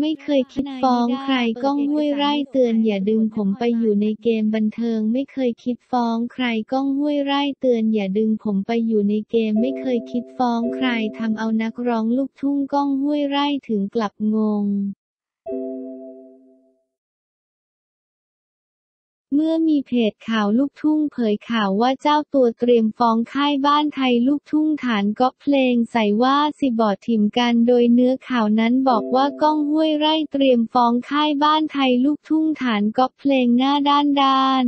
ไม่เคยคิดฟ้องใครก้องห้วยไร่เตือนอย่าดึงผมไปอยู่ในเกมบันเทิง ไม่เคยคิดฟ้องใครก้องห้วยไร่เตือนอย่าดึงผมไปอยู่ในเกม ไม่เคยคิดฟ้องใครทำเอานักร้องลูกทุ่งก้องห้วยไร่ถึงกลับงง เมื่อมีเพจข่าวลูกทุ่งเผยข่าวว่าเจ้าตัวเตรียมฟ้องค่ายบ้านไทยลูกทุ่งฐานก๊อปเพลงใส่ว่าสิบอดถิ่มกันโดยเนื้อข่าวนั้นบอกว่าก้องห้วยไร่เตรียมฟ้องค่ายบ้านไทยลูกทุ่งฐานก๊อปเพลงหน้าด้านด้าน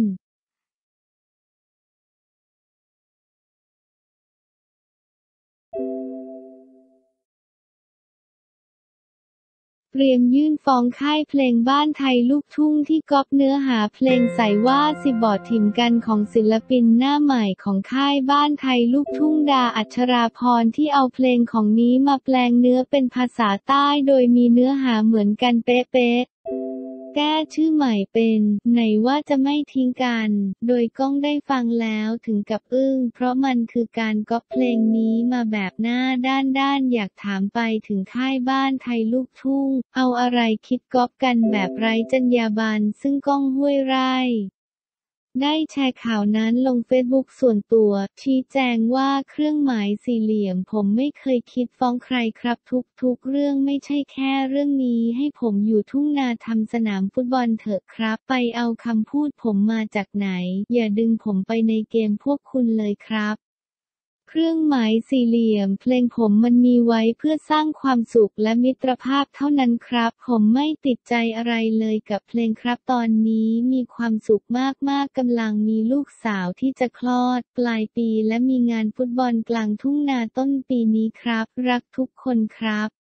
เตรียมยื่นฟ้องค่ายเพลงบ้านไทยลูกทุ่งที่ก๊อปเนื้อหาเพลงใส่ว่าสิบอดถิ่มกันของศิลปินหน้าใหม่ของค่ายบ้านไทยลูกทุ่งดาอัชราพรที่เอาเพลงของนี้มาแปลงเนื้อเป็นภาษาใต้โดยมีเนื้อหาเหมือนกันเป๊ะ แก้ชื่อใหม่เป็น ไหนว่าจะไม่ทิ้งกัน โดยก้องได้ฟังแล้วถึงกับอึ้ง เพราะมันคือการก๊อปเพลงนี้มาแบบหน้าด้านด้านอยากถามไปถึงค่ายบ้านไทยลูกทุ่ง เอาอะไรคิดก๊อปกันแบบไร้จรรยาบรรณซึ่งก้องห้วยไร่ ได้แชร์ข่าวนั้นลงเฟซบุ๊กส่วนตัว ชี้แจงว่าเครื่องหมายสี่เหลี่ยม ผมไม่เคยคิดฟ้องใครครับ ทุกๆ เรื่องไม่ใช่แค่เรื่องนี้ให้ผมอยู่ทุ่งนาทำสนามฟุตบอลเถอะครับ ไปเอาคำพูดผมมาจากไหน อย่าดึงผมไปในเกมพวกคุณเลยครับ เครื่องหมายสี่เหลี่ยม เพลงผมมันมีไว้เพื่อสร้างความสุขและมิตรภาพเท่านั้นครับ ผมไม่ติดใจอะไรเลยกับเพลงครับตอนนี้มีความสุขมากๆกำลังมีลูกสาวที่จะคลอด ปลายปีและมีงานฟุตบอลกลางทุ่งนาต้นปีนี้ครับ รักทุกคนครับ